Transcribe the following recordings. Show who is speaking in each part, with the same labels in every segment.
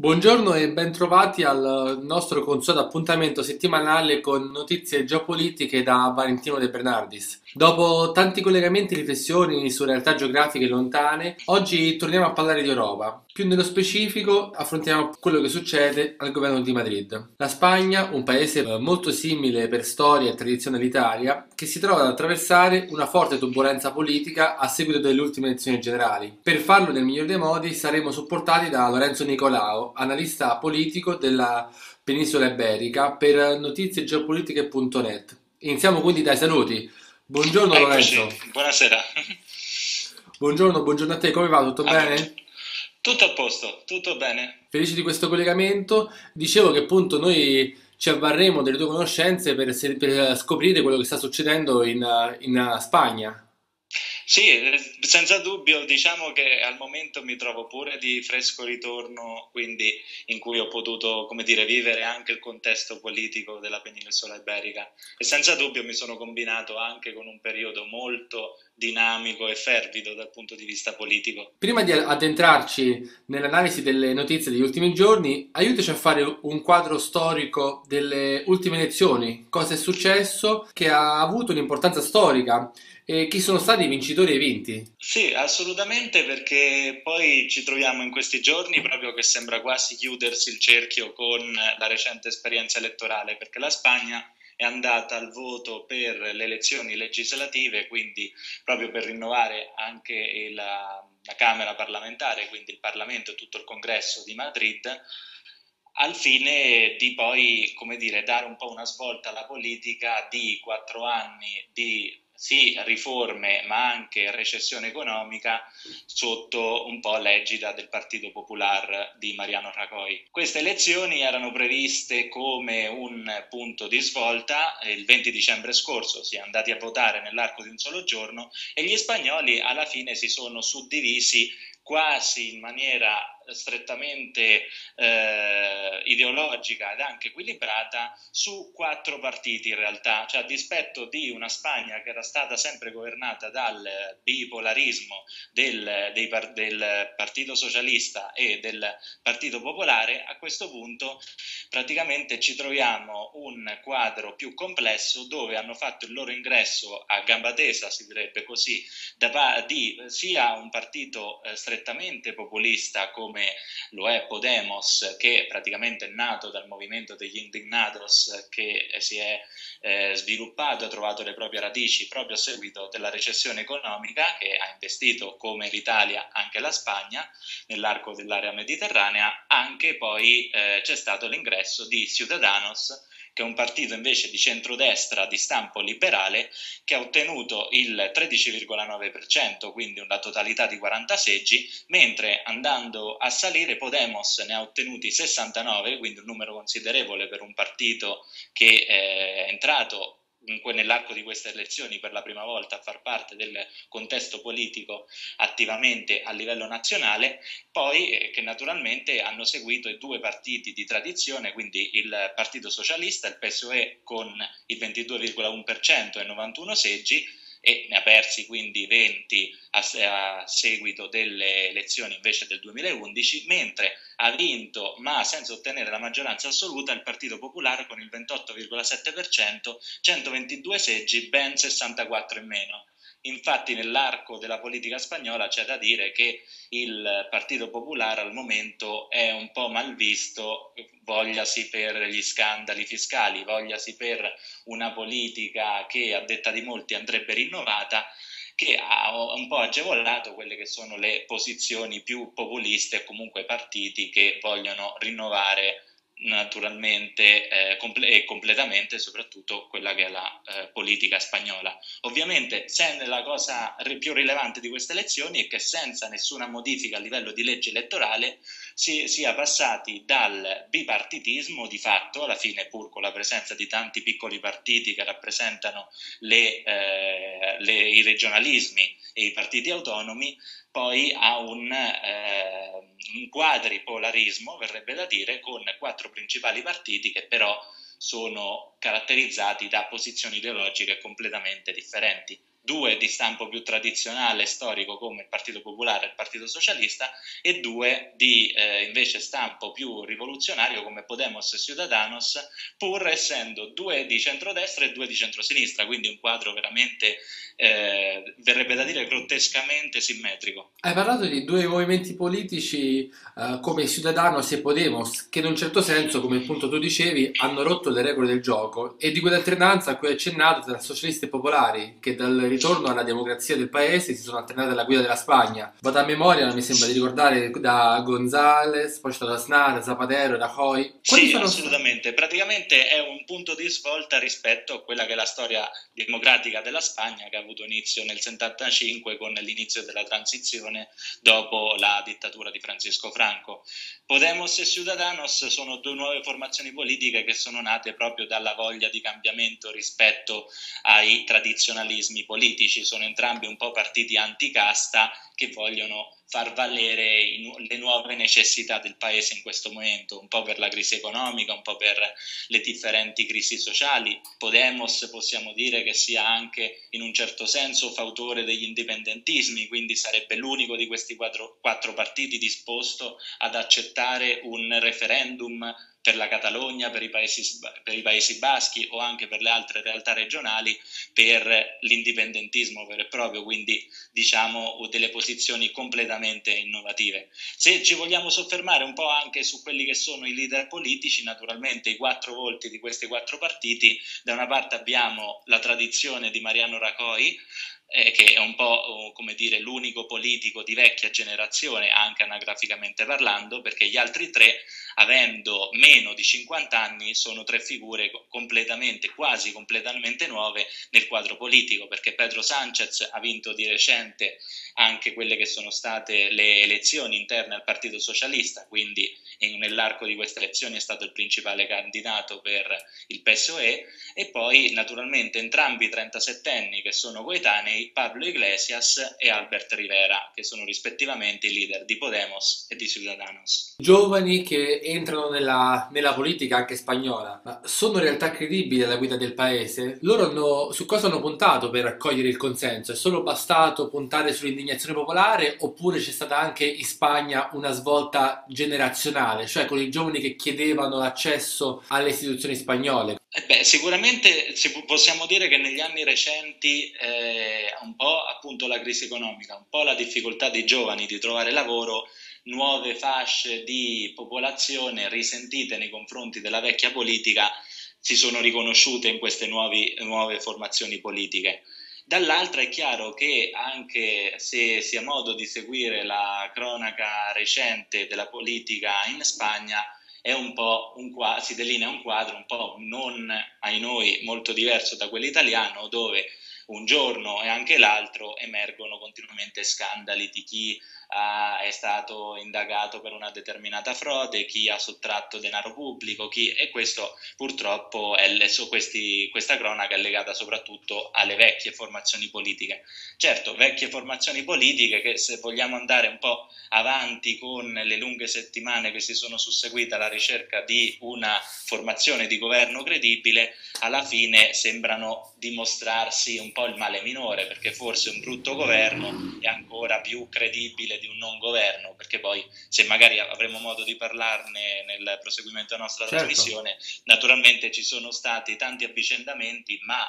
Speaker 1: Buongiorno e bentrovati al nostro consueto appuntamento settimanale con notizie geopolitiche da Valentino De Bernardis. Dopo tanti collegamenti e riflessioni su realtà geografiche lontane, oggi torniamo a parlare di Europa. Più nello specifico affrontiamo quello che succede al governo di Madrid. La Spagna, un paese eh, molto simile per storia e tradizione all'Italia, che si trova ad attraversare una forte turbolenza politica a seguito delle ultime elezioni generali. Per farlo nel miglior dei modi saremo supportati da Lorenzo Nicolao, analista politico della penisola iberica per notiziegeopolitiche.net. Iniziamo quindi dai saluti. Buongiorno
Speaker 2: Eccoci,
Speaker 1: Lorenzo.
Speaker 2: buonasera.
Speaker 1: Buongiorno, buongiorno a te, come va? Tutto
Speaker 2: Ah,
Speaker 1: bene?
Speaker 2: Tutto a posto, tutto bene.
Speaker 1: Felice di questo collegamento. Dicevo che appunto noi ci avvarremo delle tue conoscenze per, per scoprire quello che sta succedendo in, in Spagna.
Speaker 2: Sì, senza dubbio, diciamo che al momento mi trovo pure di fresco ritorno, quindi in cui ho potuto, come dire, vivere anche il contesto politico della penisola iberica e senza dubbio mi sono combinato anche con un periodo molto dinamico e fervido dal punto di vista politico.
Speaker 1: Prima di addentrarci nell'analisi delle notizie degli ultimi giorni, aiutaci a fare un quadro storico delle ultime elezioni. Cosa è successo che ha avuto un'importanza storica e chi sono stati i vincitori e i vinti?
Speaker 2: Sì, assolutamente, perché poi ci troviamo in questi giorni proprio che sembra quasi chiudersi il cerchio con la recente esperienza elettorale, perché la Spagna è andata al voto per le elezioni legislative, quindi proprio per rinnovare anche la, la Camera parlamentare, quindi il Parlamento e tutto il Congresso di Madrid, al fine di poi, come dire, dare un po' una svolta alla politica di quattro anni di sì, riforme, ma anche recessione economica sotto un po' l'egida del Partito Popular di Mariano Rajoy. Queste elezioni erano previste come un punto di svolta, il 20 dicembre scorso si è andati a votare nell'arco di un solo giorno e gli spagnoli alla fine si sono suddivisi quasi in maniera strettamente eh, ideologica ed anche equilibrata su quattro partiti in realtà, cioè a dispetto di una Spagna che era stata sempre governata dal bipolarismo del, dei, del Partito Socialista e del Partito Popolare, a questo punto praticamente ci troviamo un quadro più complesso dove hanno fatto il loro ingresso a gamba tesa, si direbbe così, da, di sia un partito eh, strettamente populista come lo è Podemos, che praticamente è nato dal movimento degli indignados che si è eh, sviluppato, ha trovato le proprie radici proprio a seguito della recessione economica che ha investito come l'Italia anche la Spagna nell'arco dell'area mediterranea, anche poi eh, c'è stato l'ingresso di Ciudadanos che è un partito invece di centrodestra di stampo liberale che ha ottenuto il 13,9%, quindi una totalità di 40 seggi, mentre andando a salire Podemos ne ha ottenuti 69, quindi un numero considerevole per un partito che è entrato nell'arco di queste elezioni per la prima volta a far parte del contesto politico attivamente a livello nazionale, poi eh, che naturalmente hanno seguito i due partiti di tradizione, quindi il Partito Socialista, il PSOE con il 22,1% e 91 seggi, e ne ha persi quindi 20 a, a, seguito delle elezioni invece del 2011, mentre ha vinto, ma senza ottenere la maggioranza assoluta, il Partito Popolare con il 28,7%, 122 seggi, ben 64 in meno. Infatti nell'arco della politica spagnola c'è da dire che il Partito Popolare al momento è un po' mal visto, vogliasi per gli scandali fiscali, vogliasi per una politica che a detta di molti andrebbe rinnovata, che ha un po' agevolato quelle che sono le posizioni più populiste e comunque partiti che vogliono rinnovare naturalmente eh, comple- e completamente soprattutto quella che è la eh, politica spagnola. Ovviamente la cosa più rilevante di queste elezioni è che senza nessuna modifica a livello di legge elettorale si sia passati dal bipartitismo di fatto, alla fine pur con la presenza di tanti piccoli partiti che rappresentano le, eh, le, i regionalismi e i partiti autonomi, poi a un, eh, un quadripolarismo, verrebbe da dire, con quattro principali partiti che però sono caratterizzati da posizioni ideologiche completamente differenti. Due di stampo più tradizionale, storico come il Partito Popolare e il Partito Socialista e due di eh, invece stampo più rivoluzionario come Podemos e Ciudadanos, pur essendo due di centrodestra e due di centrosinistra, quindi un quadro veramente, eh, verrebbe da dire, grottescamente simmetrico.
Speaker 1: Hai parlato di due movimenti politici eh, come Ciudadanos e Podemos, che in un certo senso, come appunto tu dicevi, hanno rotto le regole del gioco e di quell'alternanza a cui hai accennato tra socialisti e popolari, che dal ritorno alla democrazia del paese si sono alternate alla guida della Spagna. Vado a memoria, mi sembra di ricordare, da Gonzales, poi c'è stato Aznar, Zapatero, Rajoy.
Speaker 2: Quali sì, assolutamente. Praticamente è un punto di svolta rispetto a quella che è la storia democratica della Spagna, che ha avuto inizio nel 75 con l'inizio della transizione dopo la dittatura di Francisco Franco. Podemos e Ciudadanos sono due nuove formazioni politiche che sono nate proprio dalla voglia di cambiamento rispetto ai tradizionalismi politici, sono entrambi un po' partiti anticasta che vogliono far valere le nuove necessità del paese in questo momento, un po' per la crisi economica, un po' per le differenti crisi sociali. Podemos possiamo dire che sia anche in un certo senso fautore degli indipendentismi, quindi sarebbe l'unico di questi quattro, quattro partiti disposto ad accettare un referendum per la Catalogna, per i, paesi, per i, Paesi, Baschi o anche per le altre realtà regionali per l'indipendentismo vero e proprio, quindi diciamo delle posizioni completamente innovative. Se ci vogliamo soffermare un po' anche su quelli che sono i leader politici, naturalmente i quattro volti di questi quattro partiti, da una parte abbiamo la tradizione di Mariano Rajoy, eh, che è un po' come dire l'unico politico di vecchia generazione, anche anagraficamente parlando, perché gli altri tre, avendo meno di 50 anni, sono tre figure completamente, quasi completamente nuove nel quadro politico, perché Pedro Sanchez ha vinto di recente anche quelle che sono state le elezioni interne al Partito Socialista, quindi in, nell'arco di queste elezioni è stato il principale candidato per il PSOE, e poi naturalmente entrambi i 37 anni che sono coetanei, Pablo Iglesias e Albert Rivera, che sono rispettivamente i leader di Podemos e di Ciudadanos.
Speaker 1: Giovani che entrano nella, nella politica anche spagnola, ma sono realtà credibili alla guida del paese? Loro hanno, su cosa hanno puntato per raccogliere il consenso? È solo bastato puntare sull'indignazione popolare oppure c'è stata anche in Spagna una svolta generazionale, cioè con i giovani che chiedevano l'accesso alle istituzioni spagnole?
Speaker 2: Eh beh, sicuramente possiamo dire che negli anni recenti eh, un po' appunto la crisi economica, un po' la difficoltà dei giovani di trovare lavoro, nuove fasce di popolazione risentite nei confronti della vecchia politica si sono riconosciute in queste nuovi, nuove formazioni politiche. Dall'altra è chiaro che anche se si ha modo di seguire la cronaca recente della politica in Spagna, è un po' un quadro, si delinea un quadro un po' non ai noi molto diverso da quello italiano, dove un giorno e anche l'altro emergono continuamente scandali di chi uh, è stato indagato per una determinata frode, chi ha sottratto denaro pubblico, chi... e questo purtroppo è su questi, questa cronaca è legata soprattutto alle vecchie formazioni politiche. Certo, vecchie formazioni politiche che se vogliamo andare un po' avanti con le lunghe settimane che si sono susseguite alla ricerca di una formazione di governo credibile, alla fine sembrano dimostrarsi un po' il male minore, perché forse un brutto governo è ancora più credibile di un non governo, perché poi se magari avremo modo di parlarne nel proseguimento della nostra certo. trasmissione, naturalmente ci sono stati tanti avvicendamenti, ma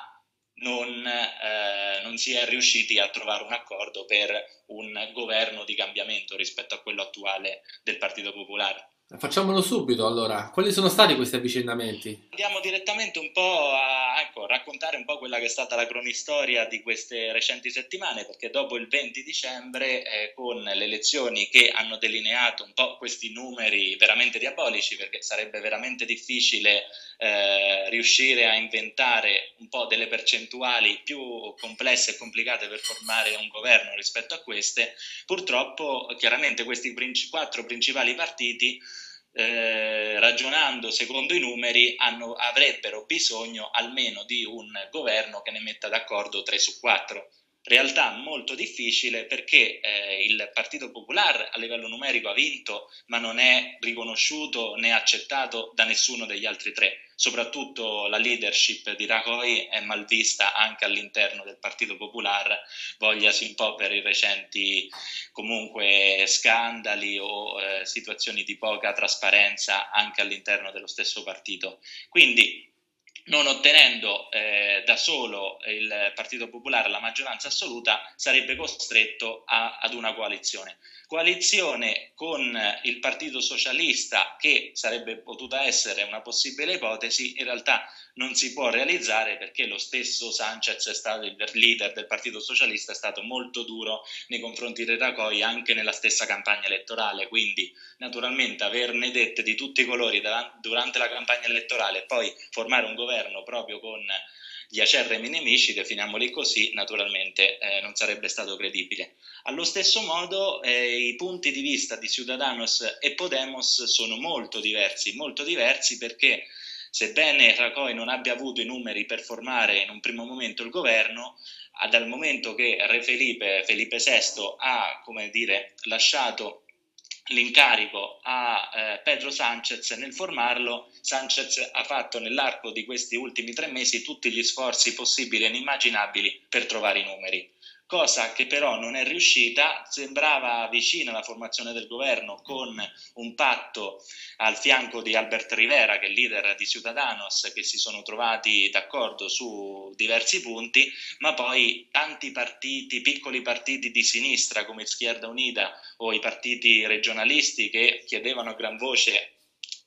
Speaker 2: non, eh, non, si è riusciti a trovare un accordo per un governo di cambiamento rispetto a quello attuale del Partito Popolare.
Speaker 1: Facciamolo subito allora, quali sono stati questi avvicendamenti?
Speaker 2: Andiamo direttamente un po' a ecco, raccontare un po' quella che è stata la cronistoria di queste recenti settimane, perché dopo il 20 dicembre, eh, con le elezioni che hanno delineato un po' questi numeri veramente diabolici, perché sarebbe veramente difficile eh, riuscire a inventare un po' delle percentuali più complesse e complicate per formare un governo rispetto a queste, purtroppo chiaramente questi princi- quattro principali partiti eh, ragionando secondo i numeri, hanno, avrebbero bisogno almeno di un governo che ne metta d'accordo 3 su 4. Realtà molto difficile perché eh, il Partito Popolare a livello numerico ha vinto, ma non è riconosciuto né accettato da nessuno degli altri tre soprattutto la leadership di Rajoy è malvista anche all'interno del Partito Popolare, vogliasi un po' per i recenti comunque scandali o eh, situazioni di poca trasparenza anche all'interno dello stesso partito. Quindi non ottenendo eh, da solo il Partito Popolare la maggioranza assoluta, sarebbe costretto a, ad una coalizione. Coalizione con il Partito Socialista, che sarebbe potuta essere una possibile ipotesi, in realtà non si può realizzare perché lo stesso Sanchez è stato il leader del Partito Socialista, è stato molto duro nei confronti di Rajoy anche nella stessa campagna elettorale, quindi naturalmente averne dette di tutti i colori durante la campagna elettorale e poi formare un governo proprio con gli acerrimi nemici, definiamoli così, naturalmente eh, non sarebbe stato credibile. Allo stesso modo eh, i punti di vista di Ciudadanos e Podemos sono molto diversi, molto diversi perché sebbene Rajoy non abbia avuto i numeri per formare in un primo momento il governo, dal momento che Re Felipe, Felipe VI ha dire, lasciato l'incarico a eh, Pedro Sanchez nel formarlo, Sanchez ha fatto nell'arco di questi ultimi tre mesi tutti gli sforzi possibili e inimmaginabili per trovare i numeri. Cosa che però non è riuscita, sembrava vicina alla formazione del governo con un patto al fianco di Albert Rivera, che è leader di Ciudadanos, che si sono trovati d'accordo su diversi punti, ma poi tanti partiti, piccoli partiti di sinistra come Schierda Unita o i partiti regionalisti che chiedevano a gran voce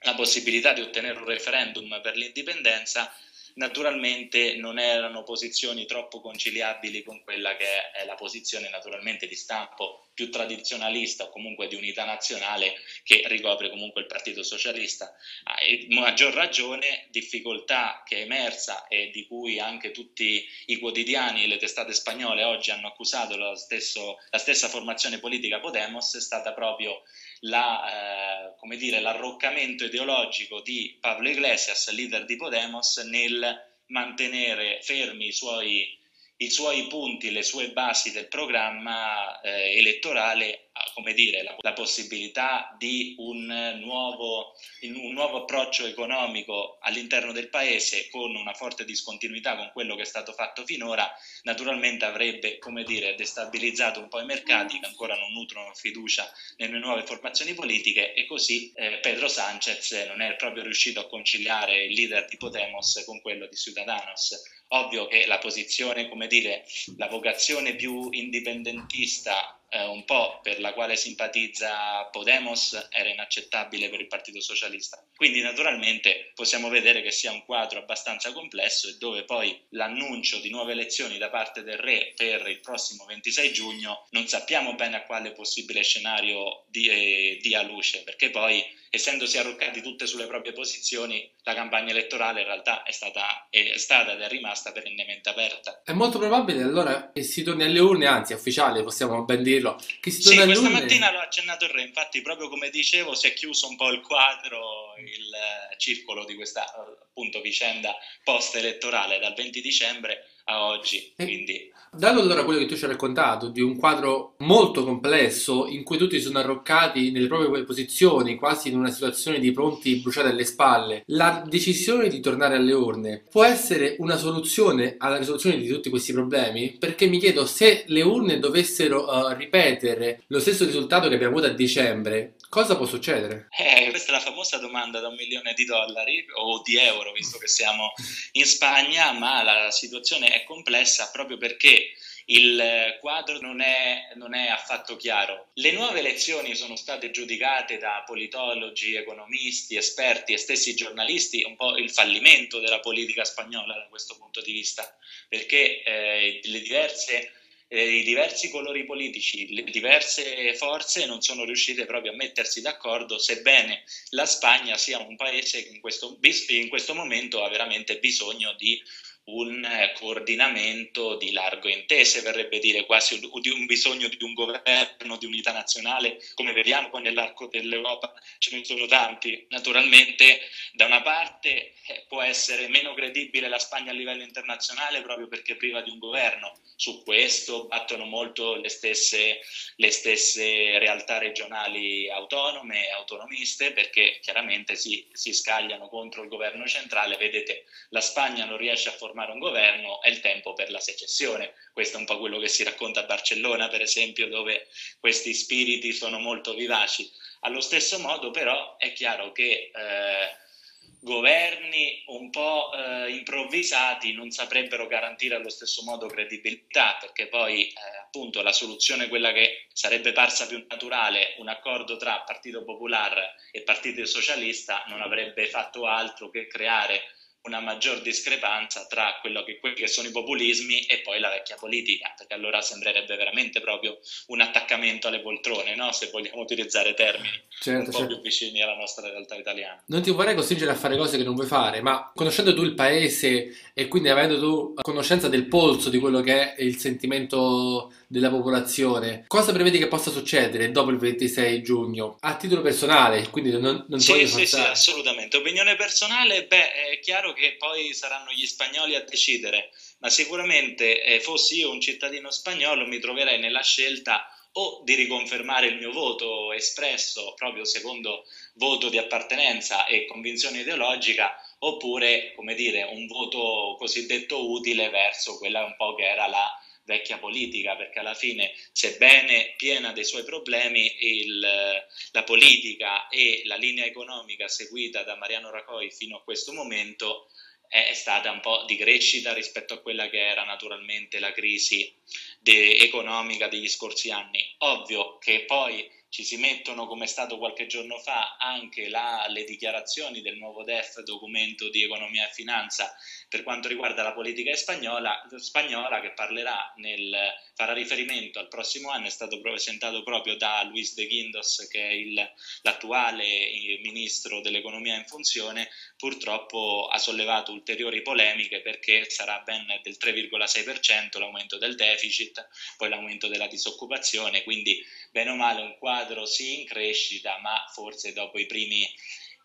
Speaker 2: la possibilità di ottenere un referendum per l'indipendenza, naturalmente non erano posizioni troppo conciliabili con quella che è la posizione naturalmente di stampo più tradizionalista o comunque di unità nazionale che ricopre comunque il Partito Socialista. A maggior ragione difficoltà che è emersa e di cui anche tutti i quotidiani e le testate spagnole oggi hanno accusato stesso, la stessa formazione politica Podemos è stata proprio la, eh, dire, l'arroccamento ideologico di Pablo Iglesias, leader di Podemos, nel mantenere fermi i suoi i suoi punti, le sue basi del programma eh, elettorale, come dire, la, la possibilità di un nuovo, un nuovo, approccio economico all'interno del paese con una forte discontinuità con quello che è stato fatto finora, naturalmente avrebbe, come dire, destabilizzato un po' i mercati che ancora non nutrono fiducia nelle nuove formazioni politiche e così eh, Pedro Sanchez non è proprio riuscito a conciliare il leader di Podemos con quello di Ciudadanos. Ovvio che la posizione, come dire, la vocazione più indipendentista eh, un po' per la quale simpatizza Podemos era inaccettabile per il Partito Socialista. Quindi naturalmente possiamo vedere che sia un quadro abbastanza complesso e dove poi l'annuncio di nuove elezioni da parte del re per il prossimo 26 giugno non sappiamo bene a quale possibile scenario dia, dia luce, perché poi essendosi arroccati tutte sulle proprie posizioni, la campagna elettorale in realtà è stata, è stata ed è rimasta perennemente aperta.
Speaker 1: È molto probabile allora che si torni alle urne, anzi ufficiale possiamo ben dirlo, che si
Speaker 2: sì, questa mattina l'ho accennato il re, infatti proprio come dicevo si è chiuso un po' il quadro, il eh, circolo di questa appunto vicenda post-elettorale dal 20 dicembre a oggi. Quindi...
Speaker 1: Dato allora quello che tu ci hai raccontato di un quadro molto complesso in cui tutti sono arroccati nelle proprie posizioni, quasi in una situazione di pronti bruciati alle spalle, la decisione di tornare alle urne può essere una soluzione alla risoluzione di tutti questi problemi? Perché mi chiedo se le urne dovessero uh, ripetere lo stesso risultato che abbiamo avuto a dicembre, cosa può succedere?
Speaker 2: Eh, questa è la famosa domanda da un milione di dollari o di euro, visto che siamo in Spagna, ma la situazione è complessa proprio perché il quadro non è, non è, affatto chiaro. Le nuove elezioni sono state giudicate da politologi, economisti, esperti e stessi giornalisti un po' il fallimento della politica spagnola da questo punto di vista, perché eh, diverse eh, i diversi colori politici, le diverse forze non sono riuscite proprio a mettersi d'accordo, sebbene la Spagna sia un paese che in questo, in questo momento ha veramente bisogno di un coordinamento di largo intese, verrebbe dire quasi di un bisogno di un governo di unità nazionale, come vediamo poi nell'arco dell'Europa ce ne sono tanti. Naturalmente da una parte eh, può essere meno credibile la Spagna a livello internazionale proprio perché priva di un governo, su questo battono molto le stesse, le stesse realtà regionali autonome e autonomiste perché chiaramente si, si scagliano contro il governo centrale, vedete la Spagna non riesce a formare un governo, è il tempo per la secessione. Questo è un po' quello che si racconta a Barcellona, per esempio, dove questi spiriti sono molto vivaci. Allo stesso modo, però, è chiaro che eh, governi un po' eh, improvvisati non saprebbero garantire allo stesso modo credibilità, perché poi eh, appunto la soluzione, quella che sarebbe parsa più naturale, un accordo tra Partito Popolare e Partito Socialista, non avrebbe fatto altro che creare una maggior discrepanza tra che, quelli che sono i populismi e poi la vecchia politica, perché allora sembrerebbe veramente proprio un attaccamento alle poltrone, no? se vogliamo utilizzare termini certo, un po' certo. più vicini alla nostra realtà italiana.
Speaker 1: Non ti vorrei costringere a fare cose che non vuoi fare, ma conoscendo tu il paese e quindi avendo tu conoscenza del polso di quello che è il sentimento della popolazione, cosa prevedi che possa succedere dopo il 26 giugno? A titolo personale, quindi non, non
Speaker 2: sì, sì, sì, assolutamente. Opinione personale, beh, è chiaro che poi saranno gli spagnoli a decidere, ma sicuramente eh, fossi io un cittadino spagnolo mi troverei nella scelta o di riconfermare il mio voto espresso proprio secondo voto di appartenenza e convinzione ideologica, oppure, come dire, un voto cosiddetto utile verso quella un po' che era la vecchia politica, perché alla fine, sebbene piena dei suoi problemi, il, la politica e la linea economica seguita da Mariano Raccoi fino a questo momento è, stata un po' di crescita rispetto a quella che era naturalmente la crisi de- economica degli scorsi anni. Ovvio che poi ci si mettono, come è stato qualche giorno fa, anche la, le dichiarazioni del nuovo DEF, documento di economia e finanza, per quanto riguarda la politica spagnola, spagnola che parlerà nel, farà riferimento al prossimo anno, è stato presentato proprio da Luis de Guindos, che è il, l'attuale eh, ministro dell'economia in funzione, purtroppo ha sollevato ulteriori polemiche perché sarà ben del 3,6% l'aumento del deficit, poi l'aumento della disoccupazione, quindi bene o male un quadro sì in crescita, ma forse dopo i primi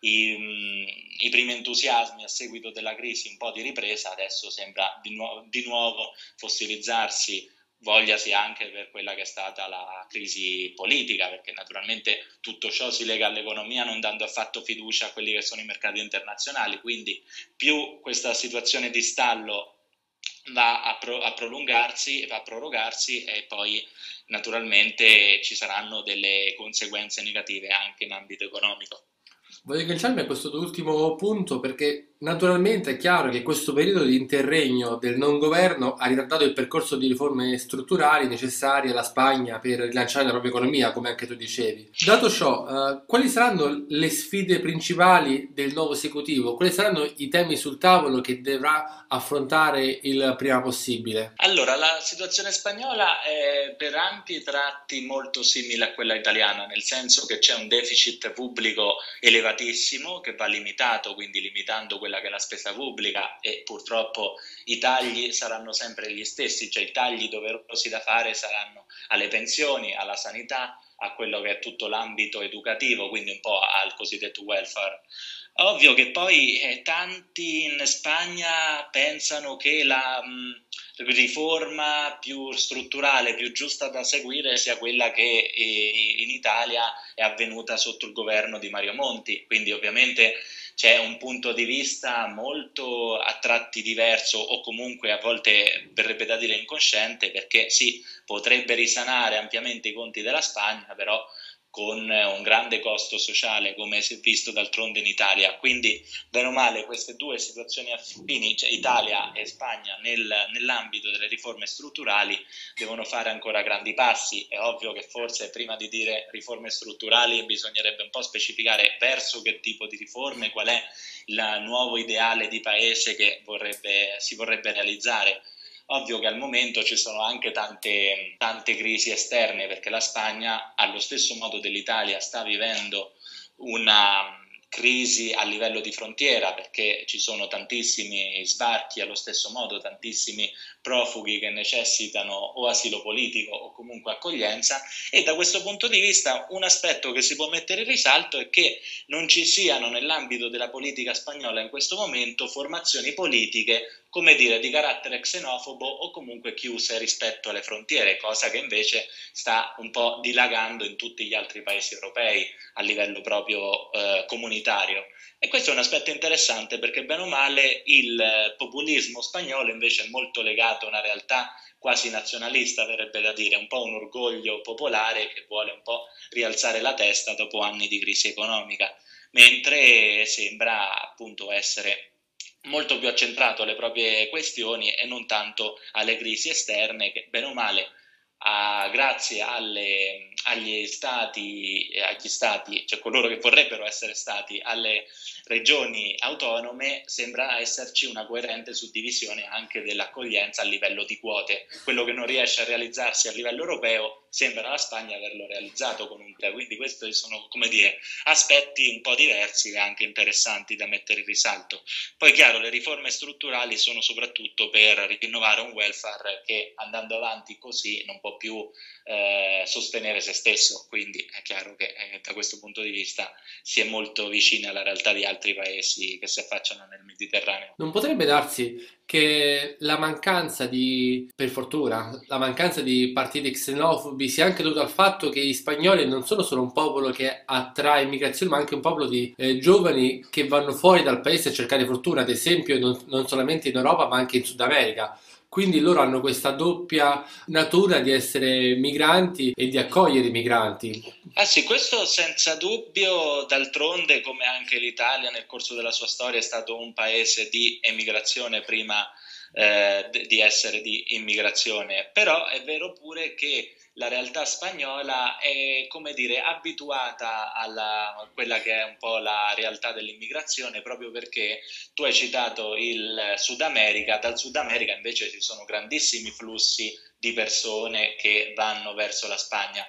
Speaker 2: i, mm, i, primi entusiasmi a seguito della crisi, un po' di ripresa, adesso sembra di, nu- di nuovo fossilizzarsi vogliasi anche per quella che è stata la crisi politica, perché naturalmente tutto ciò si lega all'economia non dando affatto fiducia a quelli che sono i mercati internazionali, quindi più questa situazione di stallo va a, pro- a prolungarsi, va a prorogarsi e poi naturalmente ci saranno delle conseguenze negative anche in ambito economico.
Speaker 1: Voglio agganciarmi a questo ultimo punto perché naturalmente è chiaro che questo periodo di interregno del non governo ha ritardato il percorso di riforme strutturali necessarie alla Spagna per rilanciare la propria economia, come anche tu dicevi. Dato ciò, uh, quali saranno le sfide principali del nuovo esecutivo? Quali saranno i temi sul tavolo che dovrà affrontare il prima possibile?
Speaker 2: Allora, la situazione spagnola è per ampi tratti molto simile a quella italiana, nel senso che c'è un deficit pubblico elevatissimo che va limitato, quindi limitando quella che è la spesa pubblica e purtroppo i tagli saranno sempre gli stessi, cioè i tagli doverosi da fare saranno alle pensioni, alla sanità, a quello che è tutto l'ambito educativo, quindi un po' al cosiddetto welfare. Ovvio che poi eh, tanti in Spagna pensano che la mh, riforma più strutturale, più giusta da seguire sia quella che eh, in Italia è avvenuta sotto il governo di Mario Monti. Quindi ovviamente c'è un punto di vista molto a tratti diverso o comunque a volte verrebbe da dire incosciente perché sì, potrebbe risanare ampiamente i conti della Spagna, però con un grande costo sociale come si è visto d'altronde in Italia. Quindi, bene o male, queste due situazioni affini, cioè Italia e Spagna, nel, nell'ambito delle riforme strutturali, devono fare ancora grandi passi. È ovvio che forse prima di dire riforme strutturali bisognerebbe un po' specificare verso che tipo di riforme, qual è il nuovo ideale di paese che vorrebbe, si vorrebbe realizzare Ovvio che al momento ci sono anche tante, tante crisi esterne perché la Spagna, allo stesso modo dell'Italia, sta vivendo una crisi a livello di frontiera perché ci sono tantissimi sbarchi allo stesso modo, tantissimi profughi che necessitano o asilo politico o comunque accoglienza. E da questo punto di vista un aspetto che si può mettere in risalto è che non ci siano nell'ambito della politica spagnola in questo momento formazioni politiche come dire, di carattere xenofobo o comunque chiuse rispetto alle frontiere, cosa che invece sta un po' dilagando in tutti gli altri paesi europei a livello proprio eh, comunitario. E questo è un aspetto interessante perché bene o male il populismo spagnolo invece è molto legato a una realtà quasi nazionalista, verrebbe da dire, un po' un orgoglio popolare che vuole un po' rialzare la testa dopo anni di crisi economica, mentre sembra appunto essere molto più accentrato alle proprie questioni e non tanto alle crisi esterne che bene o male a, grazie alle, agli stati, agli stati, cioè coloro che vorrebbero essere stati, alle regioni autonome, sembra esserci una coerente suddivisione anche dell'accoglienza a livello di quote. Quello che non riesce a realizzarsi a livello europeo sembra la Spagna averlo realizzato con un TEA, quindi questi sono, come dire, aspetti un po' diversi e anche interessanti da mettere in risalto. Poi chiaro, le riforme strutturali sono soprattutto per rinnovare un welfare che andando avanti così non può più eh, sostenere se stesso, quindi è chiaro che eh, da questo punto di vista si è molto vicini alla realtà di altri paesi che si affacciano nel Mediterraneo.
Speaker 1: Non potrebbe darsi che la mancanza di, per fortuna, la mancanza di partiti xenofobi sia anche dovuta al fatto che gli spagnoli non sono solo un popolo che attrae immigrazione, ma anche un popolo di eh, giovani che vanno fuori dal paese a cercare fortuna, ad esempio non, non solamente in Europa ma anche in Sud America. Quindi loro hanno questa doppia natura di essere migranti e di accogliere i migranti.
Speaker 2: Ah sì, questo senza dubbio, d'altronde come anche l'Italia nel corso della sua storia è stato un paese di emigrazione prima eh, di essere di immigrazione, però è vero pure che la realtà spagnola è, come dire, abituata a quella che è un po' la realtà dell'immigrazione, proprio perché tu hai citato il Sud America, dal Sud America invece ci sono grandissimi flussi di persone che vanno verso la Spagna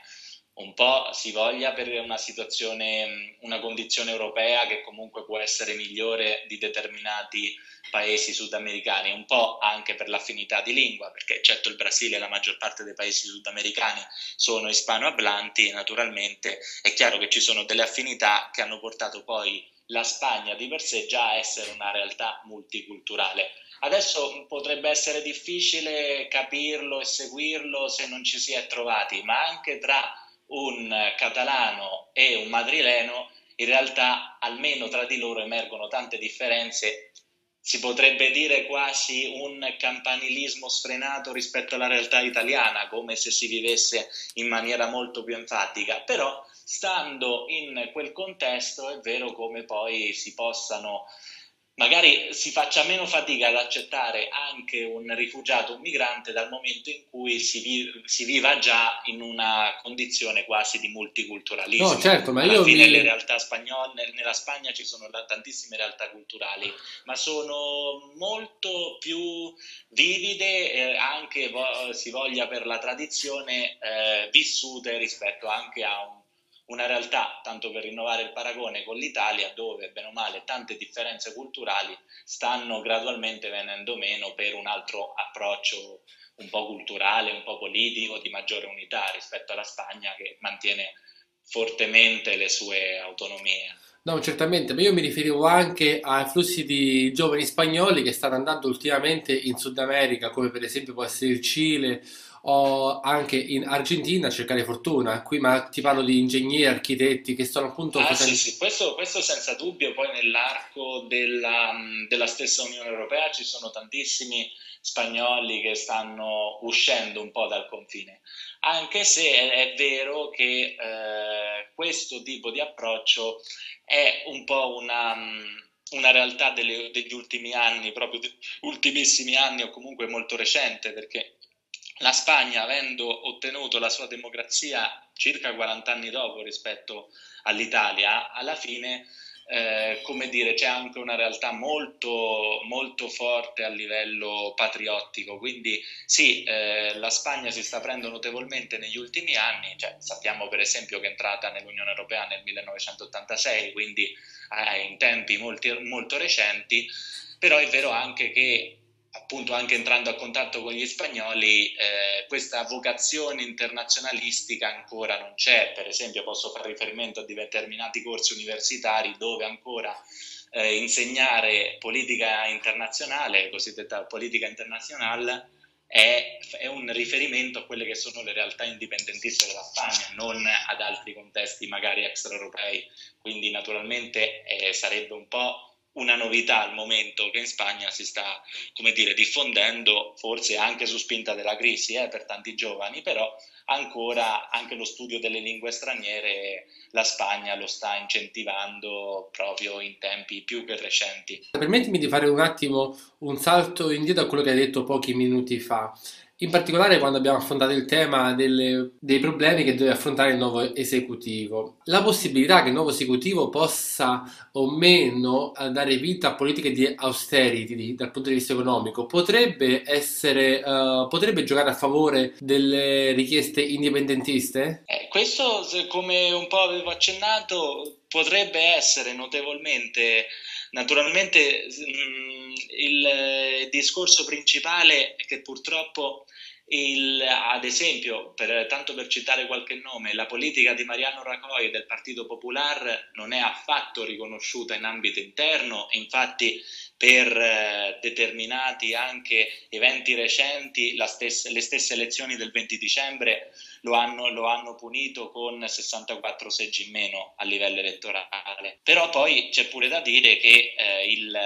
Speaker 2: un po' si voglia per una situazione, una condizione europea che comunque può essere migliore di determinati paesi sudamericani, un po' anche per l'affinità di lingua, perché certo il Brasile e la maggior parte dei paesi sudamericani sono ispanohablanti, naturalmente è chiaro che ci sono delle affinità che hanno portato poi la Spagna di per sé già a essere una realtà multiculturale. Adesso potrebbe essere difficile capirlo e seguirlo se non ci si è trovati, ma anche tra un catalano e un madrileno, in realtà almeno tra di loro emergono tante differenze, si potrebbe dire quasi un campanilismo sfrenato rispetto alla realtà italiana, come se si vivesse in maniera molto più enfatica, però stando in quel contesto è vero come poi si possano magari si faccia meno fatica ad accettare anche un rifugiato, un migrante, dal momento in cui si, vi- si viva già in una condizione quasi di multiculturalismo.
Speaker 1: No, certo, ma
Speaker 2: Alla
Speaker 1: io
Speaker 2: fine
Speaker 1: mi...
Speaker 2: le realtà spagnole, nella Spagna ci sono tantissime realtà culturali, ma sono molto più vivide, eh, anche vo- si voglia per la tradizione, eh, vissute rispetto anche a un una realtà, tanto per rinnovare il paragone con l'Italia, dove bene o male tante differenze culturali stanno gradualmente venendo meno per un altro approccio un po' culturale, un po' politico, di maggiore unità rispetto alla Spagna che mantiene fortemente le sue autonomie.
Speaker 1: No, certamente, ma io mi riferivo anche ai flussi di giovani spagnoli che stanno andando ultimamente in Sud America, come per esempio può essere il Cile o anche in Argentina a cercare fortuna. Qui ma ti parlo di ingegneri, architetti che stanno appunto
Speaker 2: Ah
Speaker 1: facendo...
Speaker 2: sì, sì, questo, questo senza dubbio, poi nell'arco della, della stessa Unione Europea ci sono tantissimi spagnoli che stanno uscendo un po' dal confine, anche se è, è vero che eh, questo tipo di approccio è un po' una, una realtà delle- degli ultimi anni, proprio ultimissimi anni o comunque molto recente, perché la Spagna, avendo ottenuto la sua democrazia circa 40 anni dopo rispetto all'Italia, alla fine eh, come dire, c'è anche una realtà molto, molto forte a livello patriottico, quindi sì, eh, la Spagna si sta aprendo notevolmente negli ultimi anni, cioè, sappiamo per esempio che è entrata nell'Unione Europea nel 1986, quindi eh, in tempi molti, molto recenti, però è vero anche che appunto anche entrando a contatto con gli spagnoli, eh, questa vocazione internazionalistica ancora non c'è. Per esempio, posso fare riferimento a determinati corsi universitari dove ancora eh, insegnare politica internazionale, cosiddetta politica internazionale, è, è, un riferimento a quelle che sono le realtà indipendentiste della Spagna, non ad altri contesti magari extraeuropei. Quindi, naturalmente, eh, sarebbe un po' una novità al momento che in Spagna si sta, come dire, diffondendo, forse anche su spinta della crisi eh, per tanti giovani, però ancora anche lo studio delle lingue straniere la Spagna lo sta incentivando proprio in tempi più che recenti.
Speaker 1: Permettimi di fare un attimo un salto indietro a quello che hai detto pochi minuti fa in particolare quando abbiamo affrontato il tema delle, dei problemi che deve affrontare il nuovo esecutivo. La possibilità che il nuovo esecutivo possa o meno dare vita a politiche di austerity dal punto di vista economico potrebbe essere, uh, potrebbe giocare a favore delle richieste indipendentiste?
Speaker 2: Eh, questo, come un po' avevo accennato, potrebbe essere notevolmente Naturalmente mh, il discorso principale è che purtroppo il, ad esempio, per, tanto per citare qualche nome, la politica di Mariano Rajoy del Partito Popular non è affatto riconosciuta in ambito interno, infatti per eh, determinati anche eventi recenti stessa, le stesse elezioni del 20 dicembre lo hanno, lo hanno, punito con 64 seggi in meno a livello elettorale. Però poi c'è pure da dire che eh, il,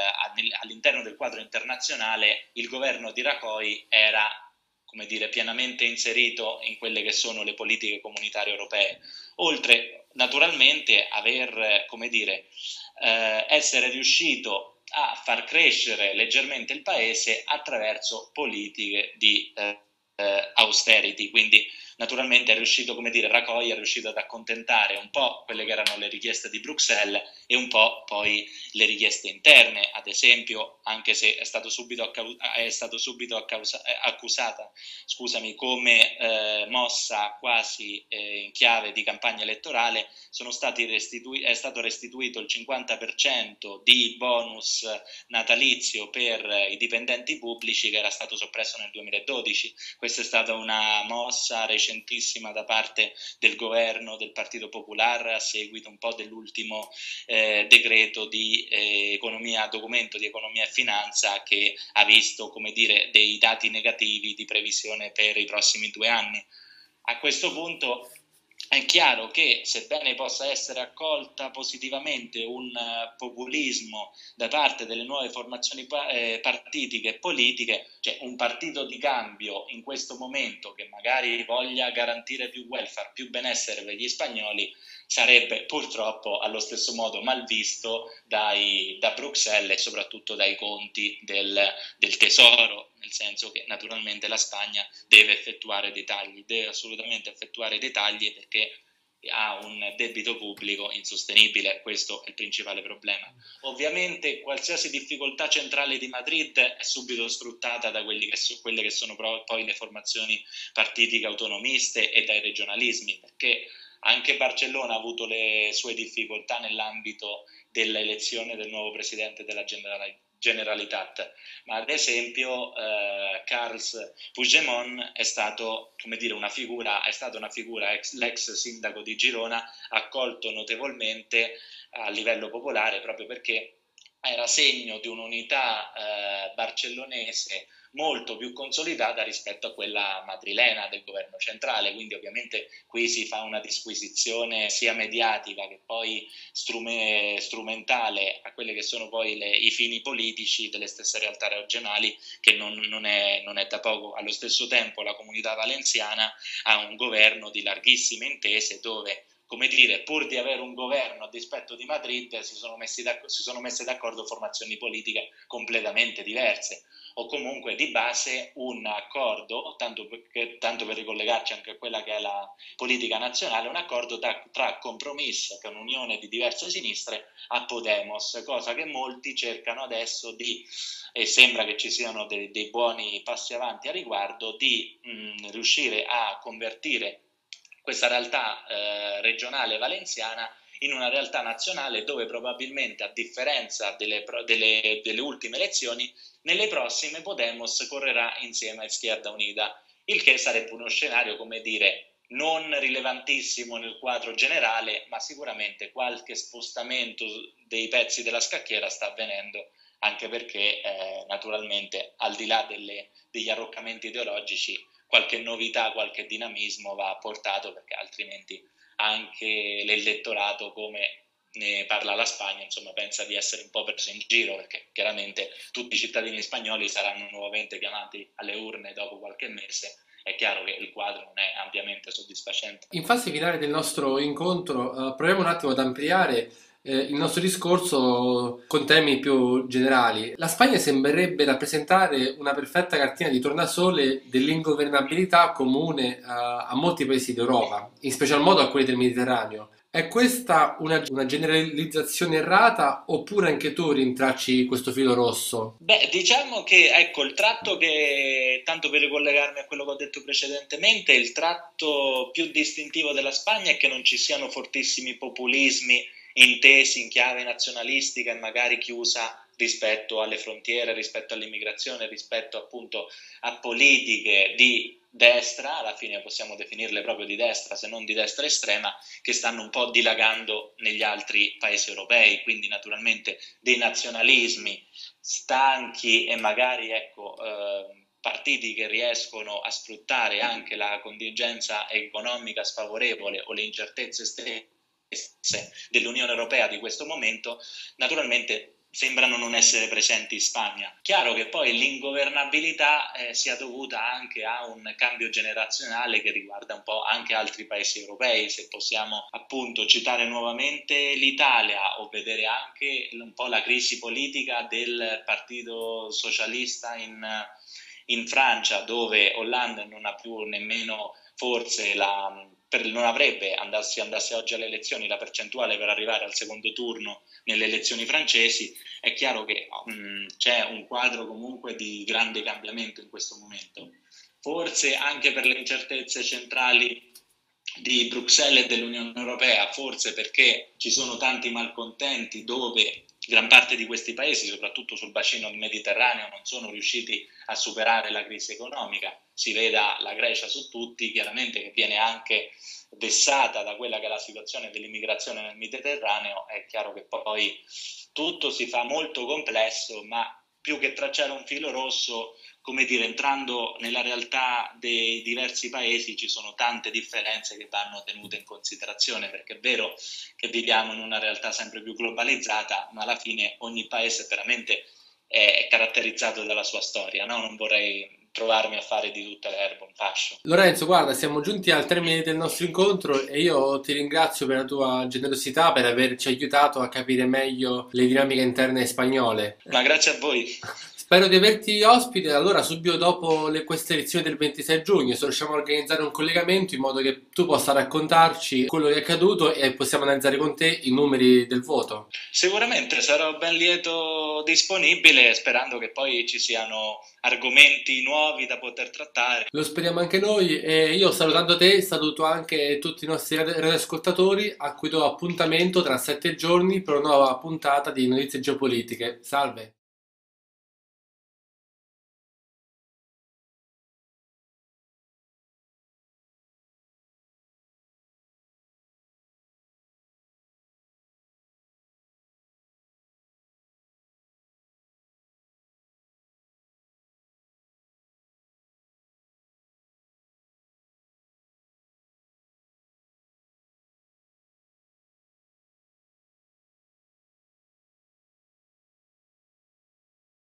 Speaker 2: all'interno del quadro internazionale il governo di Rajoy era come dire, pienamente inserito in quelle che sono le politiche comunitarie europee, oltre naturalmente aver, come dire, eh, essere riuscito a far crescere leggermente il paese attraverso politiche di eh, eh austerity, quindi naturalmente è riuscito, come dire, Rajoy è riuscito ad accontentare un po' quelle che erano le richieste di Bruxelles e un po' poi le richieste interne, ad esempio, anche se è stato subito, è stato subito accausa, eh, accusata scusami, come eh, mossa quasi eh, in chiave di campagna elettorale, restitui- è stato restituito il 50% di bonus natalizio per i dipendenti pubblici che era stato soppresso nel 2012. Questa è stata una mossa recente recentissima da parte del governo del Partito Popolare a seguito un po' dell'ultimo eh, decreto di eh, economia, documento di economia e finanza che ha visto come dire, dei dati negativi di previsione per i prossimi due anni. A questo punto è chiaro che, sebbene possa essere accolta positivamente un uh, populismo da parte delle nuove formazioni eh, partitiche e politiche, cioè un partito di cambio in questo momento che magari voglia garantire più welfare, più benessere per gli spagnoli, sarebbe purtroppo allo stesso modo mal visto dai, da Bruxelles e soprattutto dai conti del, del tesoro nel senso che naturalmente la Spagna deve effettuare dei tagli, deve assolutamente effettuare dei tagli perché ha un debito pubblico insostenibile, questo è il principale problema. Ovviamente qualsiasi difficoltà centrale di Madrid è subito sfruttata da che so, quelle che sono poi le formazioni partitiche autonomiste e dai regionalismi, perché anche Barcellona ha avuto le sue difficoltà nell'ambito dell'elezione del nuovo presidente della Generalitat Generalitat, ma ad esempio eh, Carles Puigdemont è stato, come dire, una figura, è stata una figura, ex, l'ex sindaco di Girona, accolto notevolmente a livello popolare proprio perché era segno di un'unità eh, barcellonese molto più consolidata rispetto a quella madrilena del governo centrale, quindi ovviamente qui si fa una disquisizione sia mediatica che poi strume, strumentale a quelli che sono poi le, i fini politici delle stesse realtà regionali che non, non, è, non è da poco. Allo stesso tempo la comunità valenziana ha un governo di larghissime intese dove come dire, pur di avere un governo a dispetto di Madrid, si sono, messi si sono messe d'accordo formazioni politiche completamente diverse o comunque di base un accordo, tanto, perché, tanto per ricollegarci anche a quella che è la politica nazionale, un accordo tra, tra Compromiss, che è un'unione di diverse sinistre, a Podemos, cosa che molti cercano adesso di, e sembra che ci siano dei, dei buoni passi avanti a riguardo, di mh, riuscire a convertire questa realtà eh, regionale valenziana in una realtà nazionale dove probabilmente, a differenza delle, delle, delle ultime elezioni, nelle prossime Podemos correrà insieme a Izquierda Unida, il che sarebbe uno scenario, come dire, non rilevantissimo nel quadro generale, ma sicuramente qualche spostamento dei pezzi della scacchiera sta avvenendo, anche perché eh, naturalmente al di là delle, degli arroccamenti ideologici qualche novità, qualche dinamismo va portato perché altrimenti anche l'elettorato come ne parla la Spagna, insomma, pensa di essere un po' preso in giro perché chiaramente tutti i cittadini spagnoli saranno nuovamente chiamati alle urne dopo qualche mese. È chiaro che il quadro non è ampiamente soddisfacente.
Speaker 1: In fase finale del nostro incontro, uh, proviamo un attimo ad ampliare eh, il nostro discorso con temi più generali. La Spagna sembrerebbe rappresentare una perfetta cartina di tornasole dell'ingovernabilità comune a, a molti paesi d'Europa, in special modo a quelli del Mediterraneo. È questa una, una, generalizzazione errata oppure anche tu rintracci questo filo rosso?
Speaker 2: Beh, diciamo che ecco il tratto che, tanto per ricollegarmi a quello che ho detto precedentemente, il tratto più distintivo della Spagna è che non ci siano fortissimi populismi intesi in chiave nazionalistica e magari chiusa rispetto alle frontiere, rispetto all'immigrazione, rispetto appunto a politiche di destra, alla fine possiamo definirle proprio di destra, se non di destra estrema, che stanno un po' dilagando negli altri paesi europei, quindi naturalmente dei nazionalismi stanchi e magari ecco, eh, partiti che riescono a sfruttare anche la contingenza economica sfavorevole o le incertezze stesse dell'Unione Europea di questo momento, naturalmente sembrano non essere presenti in Spagna. Chiaro che poi l'ingovernabilità eh, sia dovuta anche a un cambio generazionale che riguarda un po' anche altri paesi europei, se possiamo appunto citare nuovamente l'Italia o vedere anche un po' la crisi politica del Partito Socialista in, in Francia, dove Hollande non ha più nemmeno forse la per, non avrebbe, andassi, andasse oggi alle elezioni, la percentuale per arrivare al secondo turno nelle elezioni francesi, è chiaro che mm, c'è un quadro comunque di grande cambiamento in questo momento. Forse anche per le incertezze centrali di Bruxelles e dell'Unione Europea, forse perché ci sono tanti malcontenti dove gran parte di questi paesi, soprattutto sul bacino del Mediterraneo, non sono riusciti a superare la crisi economica. Si veda la Grecia su tutti, chiaramente che viene anche vessata da quella che è la situazione dell'immigrazione nel Mediterraneo, è chiaro che poi tutto si fa molto complesso, ma più che tracciare un filo rosso, come dire, entrando nella realtà dei diversi paesi ci sono tante differenze che vanno tenute in considerazione, perché è vero che viviamo in una realtà sempre più globalizzata, ma alla fine ogni paese veramente è caratterizzato dalla sua storia, no? Non vorrei trovarmi a fare di tutta l'erba un fascio.
Speaker 1: Lorenzo, guarda, siamo giunti al termine del nostro incontro e io ti ringrazio per la tua generosità, per averci aiutato a capire meglio le dinamiche interne spagnole.
Speaker 2: Ma grazie a voi.
Speaker 1: Spero di averti ospite allora subito dopo le, queste elezioni del 26 giugno, se riusciamo a organizzare un collegamento in modo che tu possa raccontarci quello che è accaduto e possiamo analizzare con te i numeri del voto.
Speaker 2: Sicuramente sarò ben lieto disponibile sperando che poi ci siano argomenti nuovi da poter trattare.
Speaker 1: Lo speriamo anche noi e io salutando te saluto anche tutti i nostri radioascoltatori a cui do appuntamento tra sette giorni per una nuova puntata di Notizie Geopolitiche. Salve!